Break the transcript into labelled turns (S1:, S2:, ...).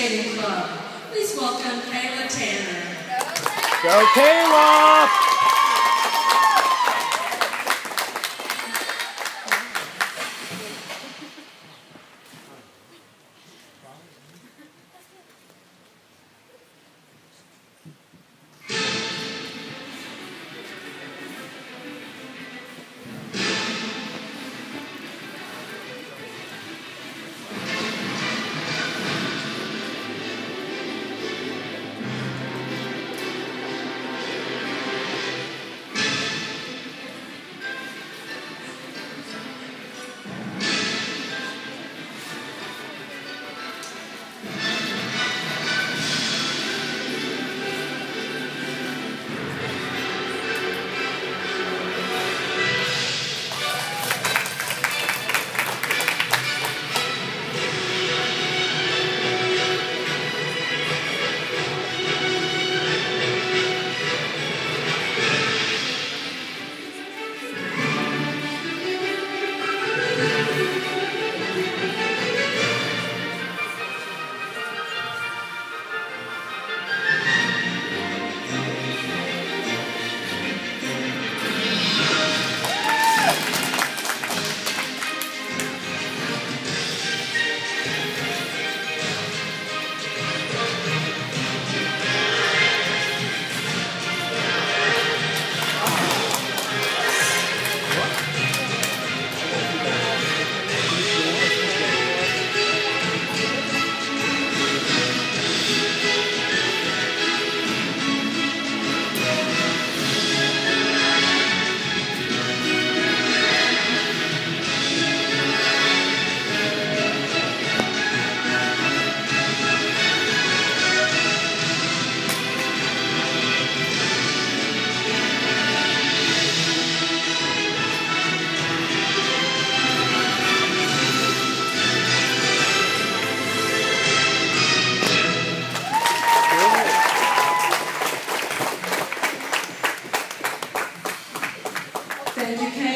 S1: Skating Club. Please welcome Kayla Tanner.
S2: Go Kayla! Thank you, Ken.